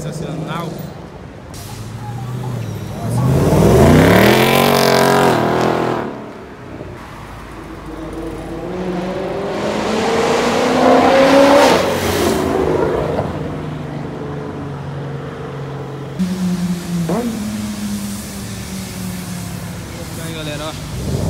sensacional. Bye aí, galera, ó.